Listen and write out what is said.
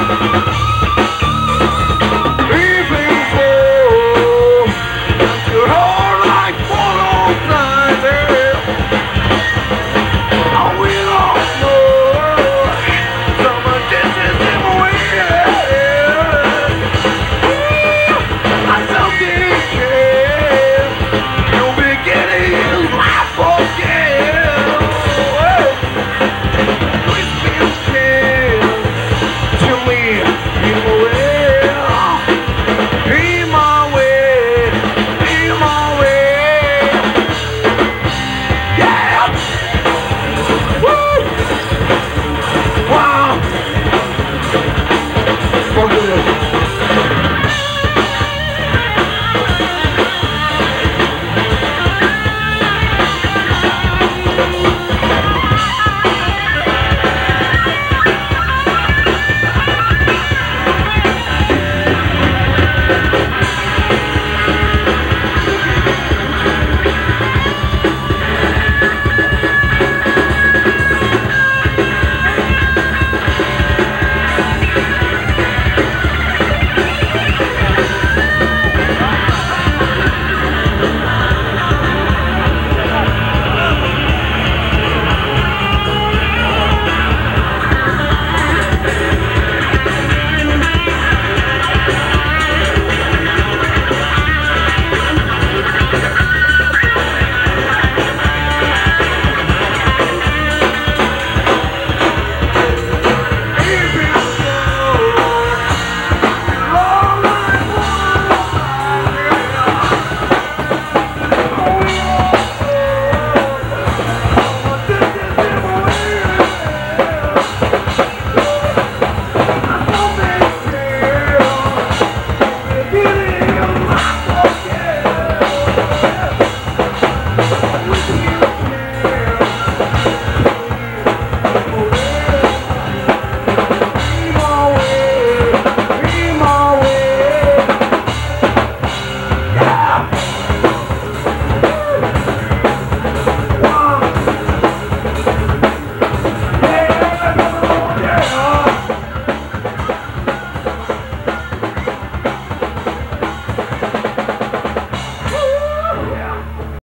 Let's.